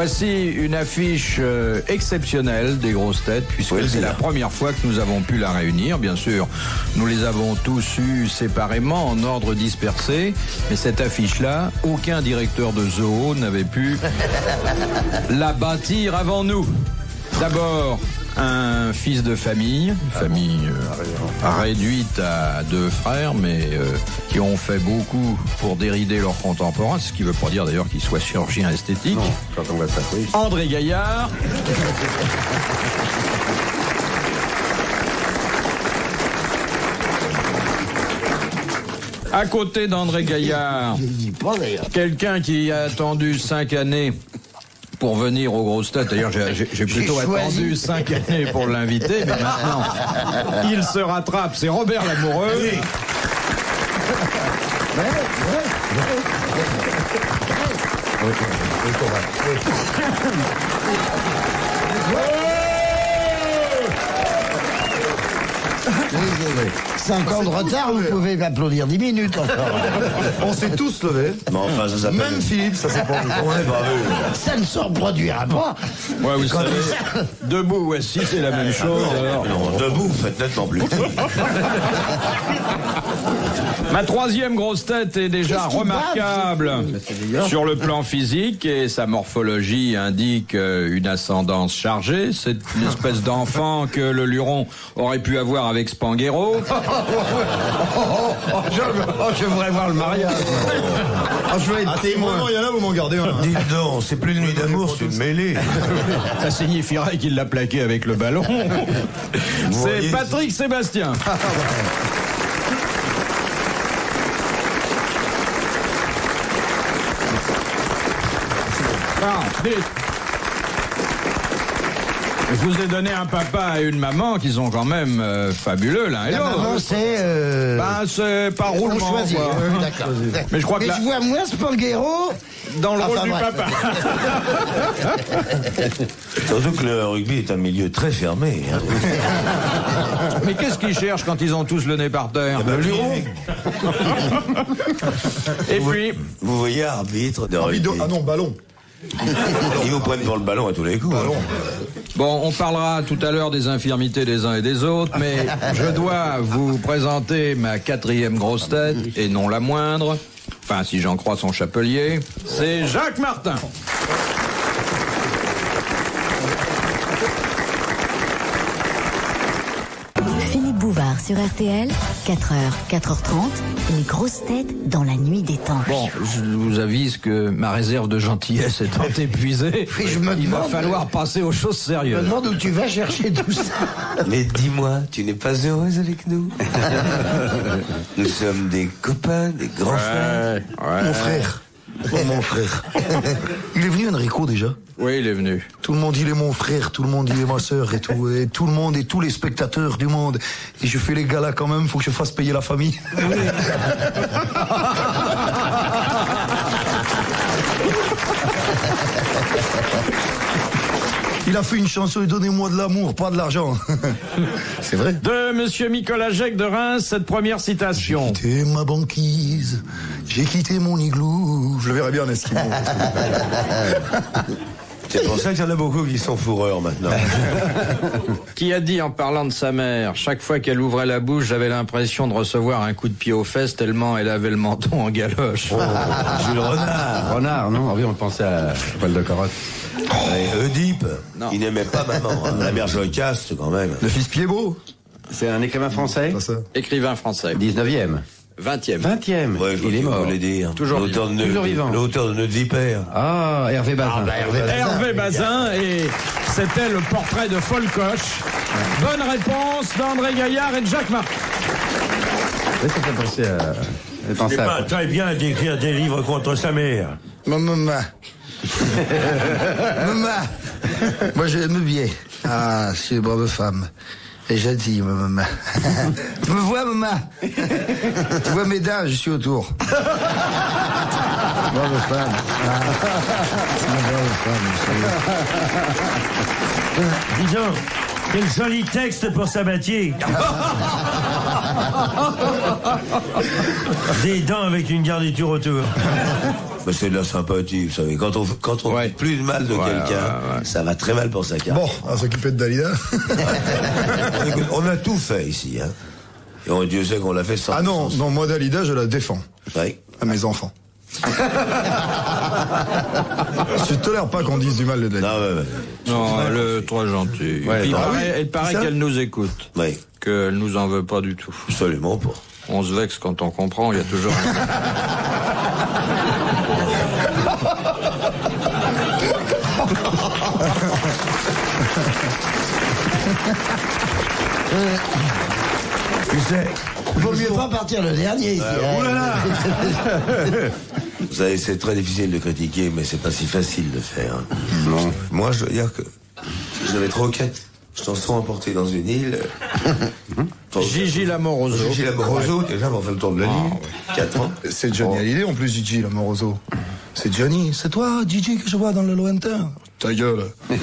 Voici une affiche euh, exceptionnelle des grosses têtes, puisque Oui, c'est la première fois que nous avons pu la réunir. Bien sûr, nous les avons tous eus séparément, en ordre dispersé. Mais cette affiche-là, aucun directeur de zoo n'avait pu la bâtir avant nous. D'abord, un fils de famille, une famille euh, réduite à deux frères, mais euh, qui ont fait beaucoup pour dérider leurs contemporains, ce qui ne veut pas dire d'ailleurs qu'ils soient chirurgiens esthétiques. Ça, oui. André Gaillard. À côté d'André Gaillard, quelqu'un qui a attendu cinq années pour venir aux grosses têtes. D'ailleurs, j'ai- plutôt attendu cinq années pour l'inviter, mais maintenant, il se rattrape. C'est Robert Lamoureux. Cinq ans de retard, vous pouvez m'applaudir 10 minutes encore. On s'est tous levés. Mais enfin, ça s'appelle. Même Philippe, ça s'est pas. Ça ne se reproduira pas. Ouais, vous savez, debout ou assis, c'est la même chose. alors. Non, debout, vous faites nettement plus. Ma troisième grosse tête est déjà remarquable sur le plan physique et sa morphologie indique euh, une ascendance chargée. C'est une espèce d'enfant que le Luron aurait pu avoir avec Spanghero. je, oh, je voudrais voir le mariage. Oh, je veux être Ah, témoin. il y en a, vous m'en gardez un. Dites donc, c'est plus une nuit d'amour, c'est une mêlée. Ça signifierait qu'il l'a plaqué avec le ballon. C'est Patrick Sébastien. Ah. Je vous ai donné un papa et une maman qui sont quand même euh, fabuleux l'un et La maman, c'est... Euh... Ben, c'est pas on roulement, choisit. quoi. euh, D'accord. Mais je crois que Mais là- je vois moins Spanghero Dans le rôle Enfin, du bref. papa. Surtout que le rugby est un milieu très fermé. hein. Mais qu'est-ce qu'ils cherchent quand ils ont tous le nez par terre? Le Luron? Et puis, Vous voyez, arbitre de Ah, rugby. Ah non, ballon. Ils vous prennent pour le ballon à tous les coups. hein. Bon, on parlera tout à l'heure des infirmités des uns et des autres, mais je dois vous présenter ma quatrième grosse tête, et non la moindre. Enfin, si j'en crois son chapelier, c'est Jacques Martin. Philippe Bouvard sur RTL, 4h, 4h30, les grosses têtes dans la nuit des temps. Bon, je vous avise que ma réserve de gentillesse étant épuisée, Oui, je me il va falloir passer aux choses Je me sérieuses. demande où tu vas chercher tout ça. Mais dis-moi, tu n'es pas heureuse avec nous? Nous sommes des copains, des grands frères. Mon frère. Oh, mon frère. Il est venu Enrico déjà. Oui, il est venu. Tout le monde il est mon frère, tout le monde il est ma sœur et tout, et tout le monde et tous les spectateurs du monde. Et je fais les galas quand même, faut que je fasse payer la famille. Il a fait une chanson et donnez-moi de l'amour, pas de l'argent. C'est vrai. De Monsieur Nicolas Jacques de Reims, cette première citation. Quitté ma banquise, j'ai quitté mon igloo. Je le verrai bien en esquimau. C'est pour ça qu'il y en a beaucoup qui sont fourreurs maintenant. Qui a dit en parlant de sa mère, chaque fois qu'elle ouvrait la bouche, j'avais l'impression de recevoir un coup de pied aux fesses tellement elle avait le menton en galoche. Jules Renard. Renard, non Ah oui, on pensait à Paul de Corotte. Et Oedipe, Non. il n'aimait pas maman. hein. La mère Jocaste, quand même. Le fils Pied-Beau. C'est un écrivain français C'est ça. Écrivain français. 19e. 20e. 20e. Ouais, je Il est mort. dire. Toujours L'auteur de vivant. Toujours vivant. L'auteur de de Vipère. Ah, Hervé Bazin. Hervé Bazin et c'était le portrait de Folcoche. Bonne réponse d'André Gaillard et de Jacques Martin. Oui, ça fait penser à... fait penser à- très bien d'écrire des livres contre sa mère. Ma maman. maman. Moi, j'aime bien. Ah, c'est une brave femme. Et gentille, ma maman. tu me vois, maman? Tu vois mes dents, je suis autour. brave femme. Brave femme. Dis donc, quel joli texte pour Sabatier. Des dents avec une garniture autour. Mais c'est de la sympathie, vous savez. Quand on, quand on Ouais. dit plus de mal de Ouais, quelqu'un, ouais, ouais. ça va très mal pour sa carte. Bon, on va s'occuper de Dalida. On a tout fait ici, hein. Et on, Dieu sait qu'on l'a fait sans. Ah non, non, moi Dalida, je la défends. Ouais. À mes enfants. je tolère pas qu'on dise du mal de Dalida. Non, ouais, ouais. Non, elle est trop gentille. Ouais, Puis il ah paraît, oui, elle paraît qu'elle nous écoute. Ouais. Qu'elle nous en veut pas du tout. Absolument pas. On se vexe quand on comprend, il y a toujours Tu sais, Vaut mieux pas partir le dernier ici. hein. vous savez, c'est très difficile de critiquer, mais c'est pas si facile de faire. Non. Moi, je dois dire que j'avais trop quête. Chanson emportée dans une île. Enfin, Gigi Lamoroso. Gigi Lamoroso, déjà, on fait le tour de la ligne. 4 ans. C'est Johnny Hallyday en plus, Gigi, l'amoroso. C'est Johnny, c'est toi, Gigi, que je vois dans le lointain. Ta gueule. oui,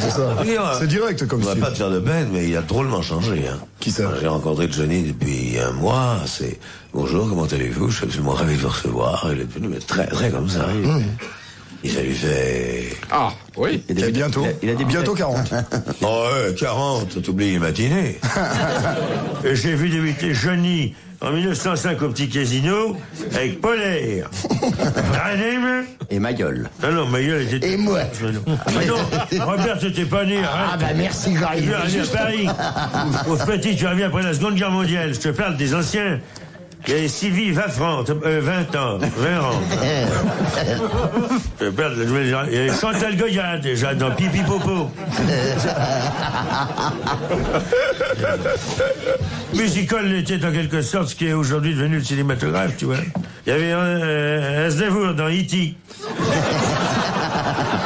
c'est ça. Ouais. C'est direct comme On va pas te faire de peine, mais il a drôlement changé. Hein. Qui ça J'ai rencontré Johnny depuis un mois. C'est bonjour, comment allez-vous? Je suis absolument ravi de vous recevoir. Il est devenu mais très, très comme ça. Il ça lui fait. Ah, oui. Il a bientôt. il a des bientôt 40. Oh ouais, 40, t'oublies les matinées. Et J'ai vu débuter Johnny en 1905 au petit casino avec Polaire. Ranem Et Mayol. Ah non, ma gueule était... Et moi. Ah non, Robert, t'étais pas né, Ah bah merci, Tu j'arrive. es à Paris. Au petit, tu reviens après la Seconde Guerre mondiale. Je te parle des anciens. Il y avait Sylvie 20 francs, euh, 20 ans, 20 ans. Je la nouvelle génération. Il y avait Chantal Goya déjà dans Pipi Popo. Musical était en quelque sorte ce qui est aujourd'hui devenu le cinématographe, tu vois. Il y avait euh, Aznavour dans E.T. Et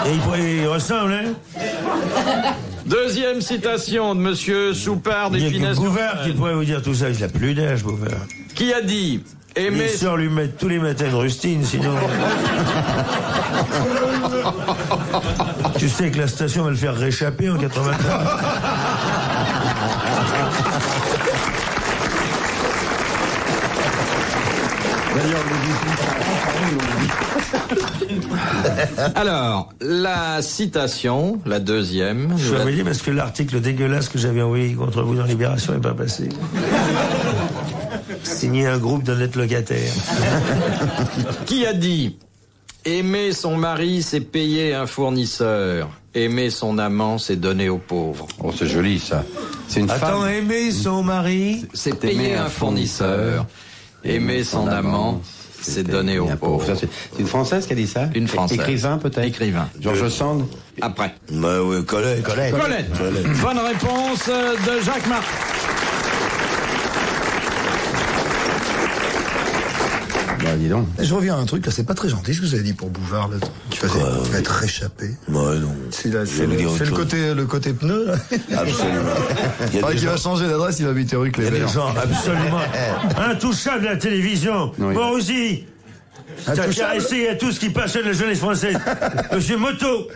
il, il ressemble, hein Deuxième citation de Monsieur Soupard Il y a que d'Épinès. Bouvard qui pourrait vous dire tout ça. Il a plus d'âge, Bouvard. Qui a dit Mes aimer sœurs lui mettent tous les matins de rustine, sinon... tu sais que la station va le faire réchapper en 83. Alors, la citation, la deuxième. Je la- l'avais dit parce que l'article dégueulasse que j'avais envoyé contre vous dans Libération n'est pas passé. Signé un groupe d'honnêtes locataires. Qui a dit Aimer son mari, c'est payer un fournisseur. Aimer son amant, c'est donner aux pauvres. Oh, c'est joli, ça. C'est une Attends, femme. aimer son mari. C'est payer un fournisseur. Aimer son amant, c'est donner aux pauvres. C'est une Française qui a dit ça Une Française. Écrivain, peut-être Écrivain. Georges Sand Après. Bah oui, Colette. Colette. Colette. Bonne réponse euh, de Jacques Martin. Je reviens à un truc, là, c'est pas très gentil ce que vous avez dit pour Bouvard, là. Tu vas être réchappé. Moi, non. C'est le, côté, le côté pneu, là. Absolument. Il y a des qu'il gens- va changer d'adresse, il va habiter rue il y a des Cléber. gens Absolument. Intouchable à la télévision. Oui. Moi aussi. T'as Intouchable caressé à tout ce qui passionne la jeunesse française. Monsieur Moto.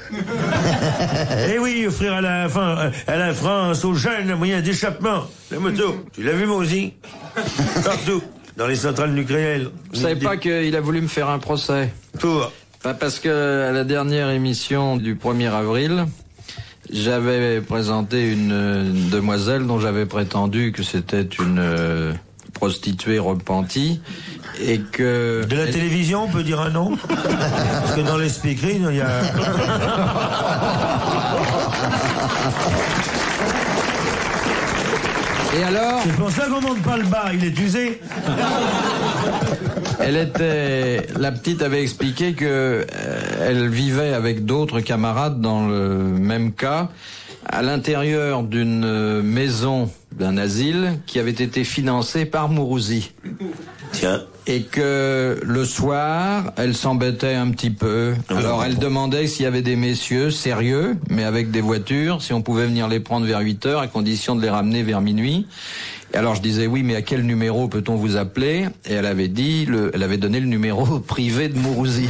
Eh oui, offrir à la, fin, à la France, aux jeunes, un moyen d'échappement. La moto. Tu l'as vu, moi aussi Partout. Dans les centrales nucléaires. Vous savez pas qu'il a voulu me faire un procès Pour. Parce que à la dernière émission du 1er avril, j'avais présenté une, demoiselle dont j'avais prétendu que c'était une euh, prostituée repentie et que De la elle- télévision, on peut dire un nom Parce que dans les speakerines, il y a... et alors C'est pour ça qu'on monte pas le bas, il est usé. elle était la petite avait expliqué que euh, elle vivait avec d'autres camarades dans le même cas à l'intérieur d'une euh, maison d'un asile qui avait été financée par Mourouzi. Tiens. et que le soir, elle s'embêtait un petit peu. Ah oui, Alors elle demandait s'il y avait des messieurs sérieux, mais avec des voitures, si on pouvait venir les prendre vers 8 heures à condition de les ramener vers minuit. Et alors je disais oui, mais à quel numéro peut-on vous appeler? Et elle avait dit, le, elle avait donné le numéro privé de Mourouzi.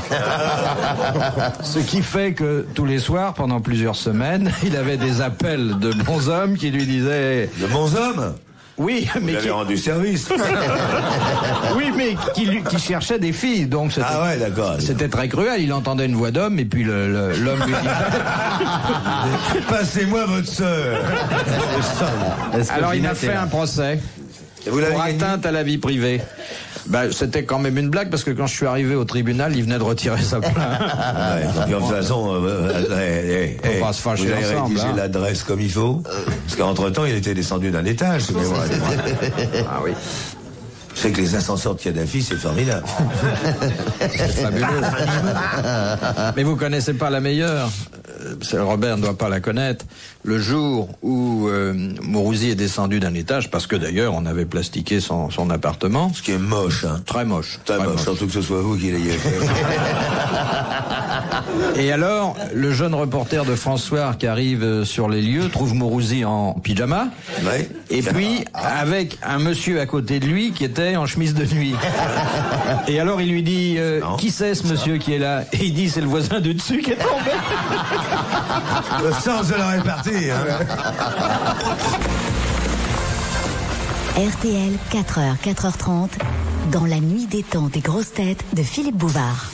Ce qui fait que tous les soirs, pendant plusieurs semaines, il avait des appels de bons hommes qui lui disaient De bons hommes? Oui, Vous mais qui, rendu service. oui, mais qui, cherchait des filles, donc c'était. ah ouais, d'accord. C'était très cruel, il entendait une voix d'homme et puis le- le- l'homme lui dit Passez-moi votre sœur. Alors il a fait un procès Et vous l'avez pour atteinte à la vie privée. Bah, c'était quand même une blague parce que quand je suis arrivé au tribunal, il venait de retirer sa plainte. Ouais, donc, de toute façon, euh, euh, eh, eh, On va se fâcher vous avez ensemble, rédigé hein. l'adresse comme il faut. Parce qu'entre temps, il était descendu d'un étage. mais voilà. Ah oui, Je sais que les ascenseurs de Kadhafi, c'est formidable. c'est fabuleux. Mais vous connaissez pas la meilleure. Euh, Robert ne doit pas la connaître. Le jour où euh, Mourouzi est descendu d'un étage, parce que d'ailleurs on avait plastiqué son, son appartement, Ce qui est moche, hein. très moche. Très très moche, surtout que ce soit vous qui l'ayez fait. Et alors, le jeune reporter de François qui arrive euh, sur les lieux trouve Mourouzi en pyjama. Et puis, avec un monsieur à côté de lui qui était en chemise de nuit. Et alors, il lui dit, euh, qui c'est ce monsieur qui est là? Et il dit, c'est le voisin du dessus qui est tombé. Le sens de la répartie, hein. RTL, 4h, 4h30, dans la nuit détente des grosses têtes de Philippe Bouvard.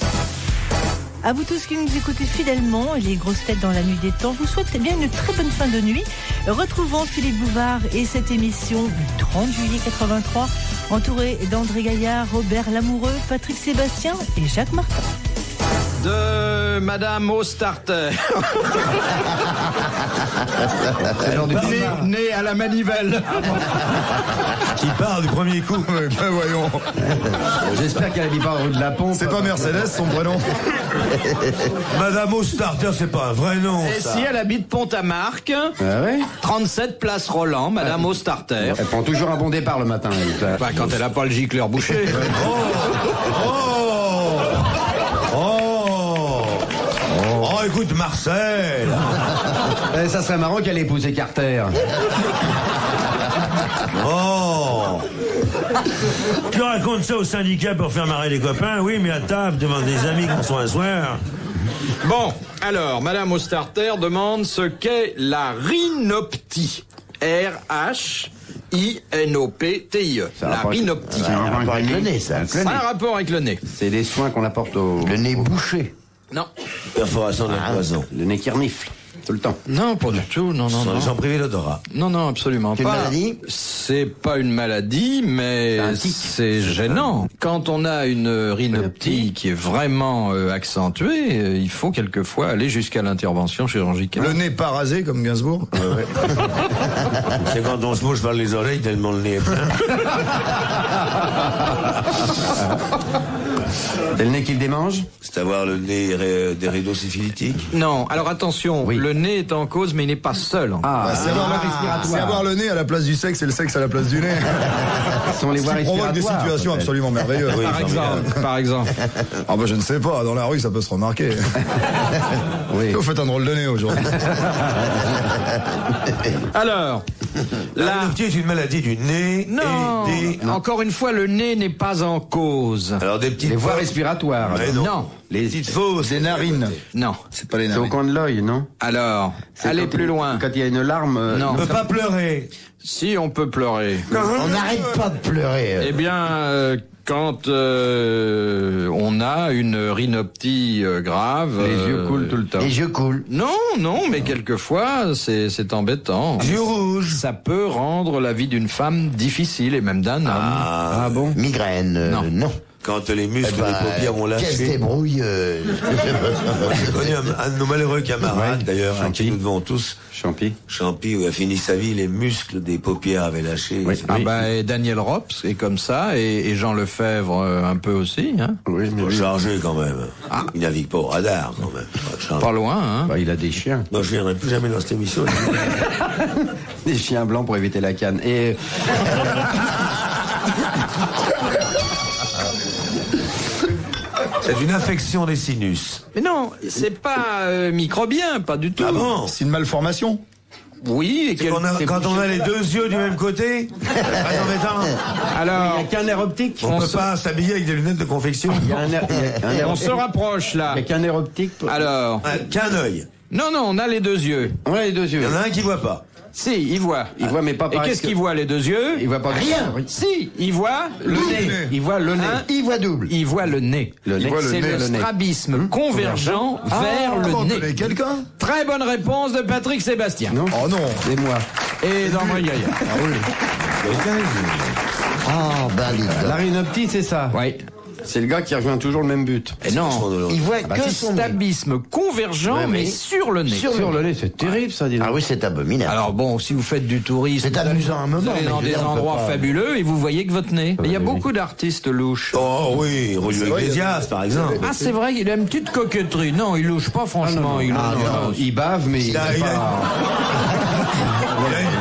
À vous tous qui nous écoutez fidèlement, et les grosses têtes dans la nuit des temps, vous souhaitez bien une très bonne fin de nuit. Retrouvons Philippe Bouvard et cette émission du 30 juillet 83, entouré d'André Gaillard, Robert Lamoureux, Patrick Sébastien et Jacques Martin. De Madame Ostarter. Née né à la manivelle. Qui part du premier coup. ben voyons. J'espère qu'elle habite pas rue de la Pompe. C'est pas Mercedes son prénom Madame Ostarter, c'est pas un vrai nom, Et ça. si elle habite Pont-à-Marc, Ah ouais 37 place Roland, Madame Ostarter. Elle prend toujours un bon départ le matin. elle. Enfin, quand elle a pas le gicleur bouché. Oh Marcel Eh, ça serait marrant qu'elle ait épousé Carter. Oh Tu racontes ça au syndicat pour faire marrer les copains, oui, mais à table, devant des amis qu'on soit un soir. Bon, alors, Madame Ostarter demande ce qu'est la rhinoptie. R-H-I-N-O-P-T-I-E. La rhinoptie. Ça a un rapport avec le nez, ça. Ça a un rapport avec le nez. C'est des soins qu'on apporte au. Le nez bouché. Non. Perforation de la poison. Le nez qui renifle. Tout le temps. Non, pas du tout. Non, non, les non. gens privés d'odorat. Non, non, absolument C'est une pas. maladie C'est pas une maladie, mais C'est gênant. Quand on a une rhinoptie qui est vraiment euh, accentuée, euh, il faut quelquefois aller jusqu'à l'intervention chirurgicale. Le nez pas rasé comme Gainsbourg C'est quand on se mouche par les oreilles tellement le nez est plein. C'est le nez qui le démange C'est avoir le nez ré- des rideaux syphilitiques. Non, alors attention, Oui. le nez est en cause, mais il n'est pas seul. Ah, C'est avoir, respiratoire. c'est avoir le nez à la place du sexe et le sexe à la place du nez. Ce sont les voies provoque des situations absolument merveilleuses. Oui, par exemple, par exemple. Ah bah je ne sais pas, dans la rue ça peut se remarquer. Oui. Vous faites un drôle de nez aujourd'hui. Alors, La rhinoptie est une maladie du nez non, et des... encore une fois, le nez n'est pas en cause. Alors des petites Les voies respiratoires. Mais non. Non. Les petites fausses. Des narines. Non. C'est pas les C'est au narines. coin de l'œil, non? Alors, allez plus loin. Quand il y a une larme. euh, Non. On peut pas pleurer. Si on peut pleurer. On n'arrête pas de pleurer. Eh bien, euh, quand euh, on a une rhinoptie euh, grave, Les euh, yeux coulent tout le temps. Les yeux coulent. Non, non, mais quelquefois c'est c'est embêtant. Yeux rouges. Ça peut rendre la vie d'une femme difficile et même d'un homme. Ah, bon? Migraine. euh, Non. non. Quand les muscles Eh ben, des paupières ont lâché. débrouille. euh, J'ai connu un, un de nos malheureux camarades, Ouais, d'ailleurs, à qui Champy. nous devons tous. Champi. Champy, où il a fini sa vie, les muscles des paupières avaient lâché. Oui. Ah bah, et Daniel Rops est comme ça, et, et Jean Lefebvre euh, un peu aussi, hein. Oui, mais charger quand même. Il navigue pas au radar quand même. Pas loin, hein. bah, il a des chiens. Moi, je viendrai plus jamais dans cette émission. Des chiens blancs pour éviter la canne. Et C'est une infection des sinus. Mais non, c'est pas euh, microbien, pas du tout. Ah bon C'est une malformation. Oui, et a- Quand on a les deux yeux du même côté. Alors, il n'y a qu'un nerf optique. On On peut se- pas s'habiller avec des lunettes de confection. Il y a un nerf, il y a un nerf on se rapproche là. Il n'y a qu'un nerf optique. pour- Alors, Qu'un œil. non, non, on a les deux yeux. On a les deux Il yeux. y en a un qui voit pas. Si, il voit. Il voit, mais pas Et qu'est-ce que- qu'il voit les deux yeux Il voit pas Rien. Si, il voit le nez. Il voit le nez. Un, il voit double. Il voit le nez. Le nez. C'est le strabisme convergent vers Ah, le nez. quelqu'un Très bonne réponse de Patrick Sébastien. Non Oh non. C'est moi. Et dans Moi Gaillard. Ah, ben, dis donc. La rhinoptie, c'est ça. Oui. C'est le gars qui rejoint toujours le même but. Et non. Il voit bah, que son nez. Strabisme convergent, Ouais, mais mais sur le nez. Sur, le nez, c'est terrible ça. Ah oui, c'est abominable. Alors bon, si vous faites du tourisme, C'est amusant un moment, Vous allez dans des endroits pas- fabuleux et vous voyez que votre nez. Mais il y a beaucoup d'artistes louches. Oh oui, Roger Iglesias, par exemple. Ah, c'est vrai qu'il a une petite coquetterie. Non, il louche pas, franchement. il Ah, non, il bave, mais il, Il a- il a-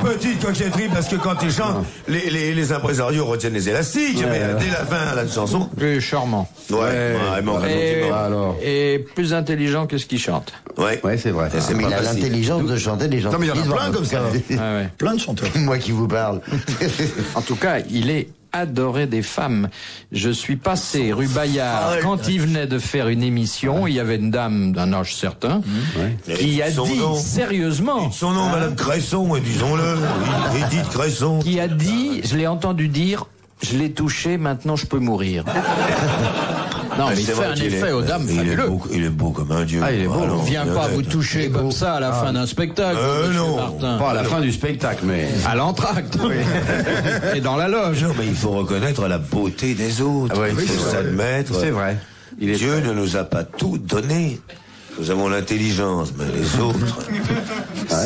petite coquetterie parce que quand il chante, les, les, les impresarios retiennent les élastiques. mais dès la fin de la chanson. Est charmant. Ouais, vraiment, Et, alors. et plus intelligent que ce qu'il chante. Ouais. Ouais, c'est vrai. C'est Mais il pas a l'intelligence de chanter des gens. Non, mais il y en a plein comme ça. Ah ouais. Plein de chanteurs. Moi qui vous parle. En tout cas, il est adoré des femmes. Je suis passé rue Bayard quand il venait de faire une émission. Il y avait une dame d'un âge certain qui a dit nom. sérieusement, Son nom, Madame Cresson, et disons-le. Edith Cresson. qui a dit, je l'ai entendu dire, je l'ai touché, maintenant je peux mourir. non, mais il C'est fait vrai un effet est- aux dames il est, fabuleux. beau, il est beau comme un dieu. Ah, il est beau. On vient pas vous toucher comme ça à la fin d'un spectacle, Euh, monsieur non. Martin. Pas à la fin du spectacle, mais. À l'entracte. Et dans la loge. Non, mais il faut reconnaître la beauté des autres. Ah il faut s'admettre. C'est vrai. Il est Dieu ne nous a pas tout donné. Nous avons l'intelligence, mais les autres.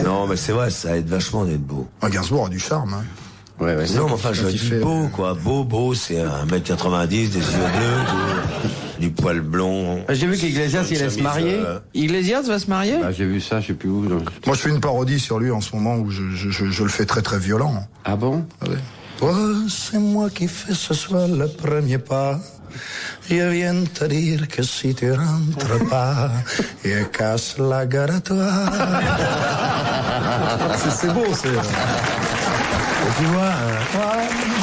Non, mais c'est vrai, ça aide vachement d'être beau. Ah, Gainsbourg a du charme. Hein. Ouais, ouais, Non, mais enfin, je dis beau, quoi. Beau, beau, c'est 1m90, des yeux bleus, du poil blond. Ah, J'ai vu qu'Iglesias, il allait se marier. euh, Iglesias va se marier Bah, j'ai vu ça, je sais plus où. donc. Moi, je fais une parodie sur lui en ce moment où je, je, je, je le fais très très violent. Ah bon Toi, c'est moi qui fais ce soir le premier pas. Je viens te dire que si tu rentres pas, je casse la gare à toi. c'est, beau, c'est. Tu vois, hein.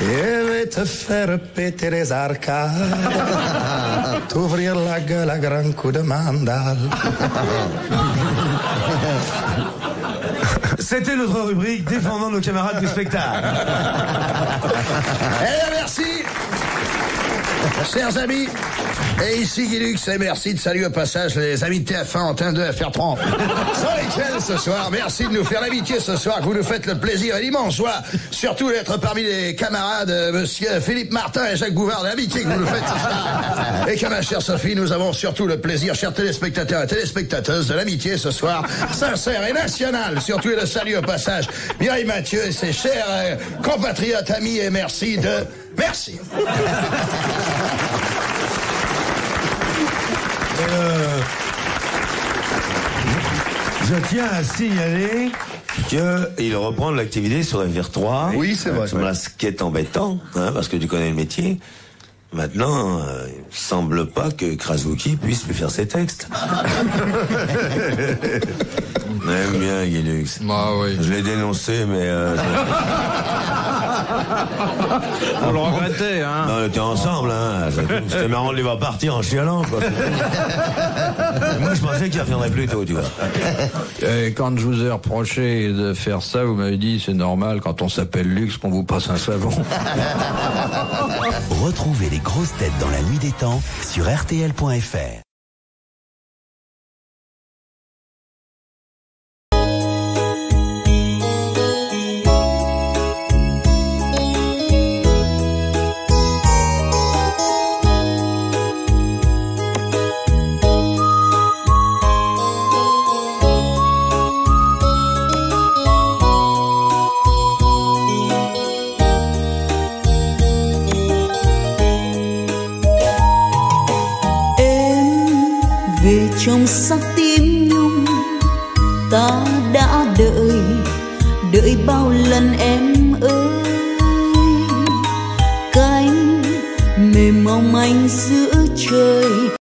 Je vais te faire péter les arcades, t'ouvrir la gueule à grands coups de mandale. C'était notre rubrique défendant nos camarades du spectacle. Eh bien, merci Chers amis, et ici Guy Lux, et merci de saluer au passage les amis de TF1 Antenne 2 FR30. Sans lesquels ce soir, merci de nous faire l'amitié ce soir, que vous nous faites le plaisir et l'immense joie, surtout d'être parmi les camarades, euh, monsieur Philippe Martin et Jacques Bouvard, l'amitié que vous nous faites ce soir. Et que ma chère Sophie, nous avons surtout le plaisir, chers téléspectateurs et téléspectateuses, de l'amitié ce soir, sincère et nationale, surtout et le salut au passage, Mireille Mathieu et ses chers euh, compatriotes, amis et merci de... Merci Euh, je tiens à signaler qu'il reprend de l'activité sur FR3. Oui, c'est vrai, Voilà, Ce qui est embêtant, hein, parce que tu connais le métier. Maintenant, euh, il semble pas que Krasuki puisse lui faire ses textes. On aime bien Guilux. Bah oui. Je l'ai dénoncé, mais... Euh, On le regrettait, hein. non, on était ensemble, hein. C'était marrant de les voir partir en chialant, quoi. Moi, je pensais qu'il reviendrait plus tôt, tu vois. Et quand je vous ai reproché de faire ça, vous m'avez dit c'est normal quand on s'appelle Luxe qu'on vous passe un savon. Retrouvez les grosses têtes dans la nuit des temps sur RTL.fr. sắc tim nhung. Ta đã đợi đợi bao lần em ơi. Cánh mềm mong manh giữa trời